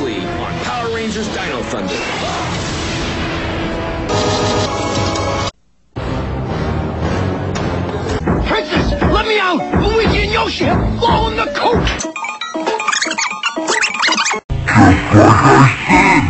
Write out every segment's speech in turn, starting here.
exclusively on Power Rangers Dino Thunder. Princess, let me out! Luigi and Yoshi have blown the coach! The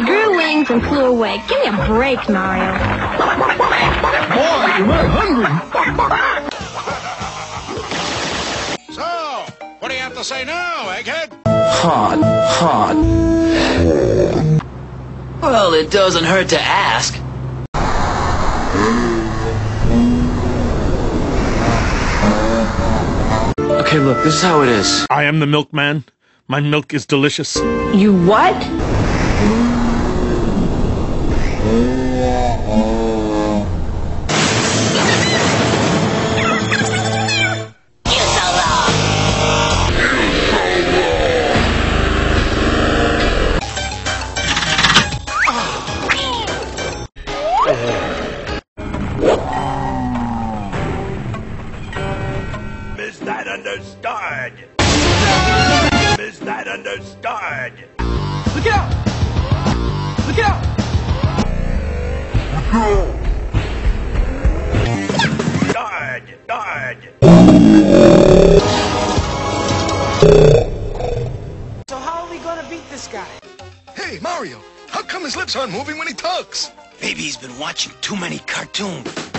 They grew wings and flew away. Give me a break, Mario. Boy, am I hungry! So, what do you have to say now, Egghead? Hot, hot. Well, it doesn't hurt to ask. Okay, look, this is how it is. I am the milkman. My milk is delicious. You what? Understood? Is that understood? Look out! Look out! Dard, dard. So how are we gonna beat this guy? Hey, Mario, how come his lips aren't moving when he talks? Maybe he's been watching too many cartoons.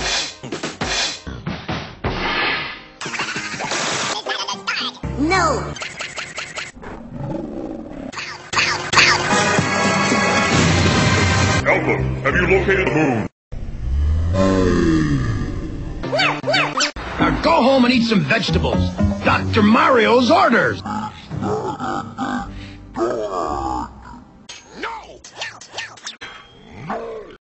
no! Alpha, have you located the moon? Now go home and eat some vegetables. Dr. Mario's orders. Uh, uh, uh,